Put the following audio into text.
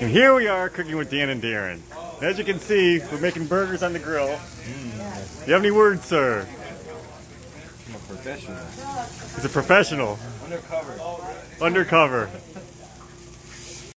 And here we are cooking with Dan and Darren. As you can see, we're making burgers on the grill. Mm. Do you have any words, sir? I'm a professional. He's a professional. Undercover. Undercover.